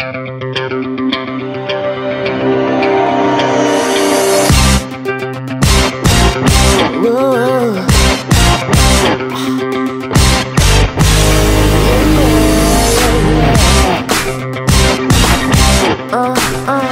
uh, uh.